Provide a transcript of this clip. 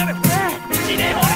なる死ね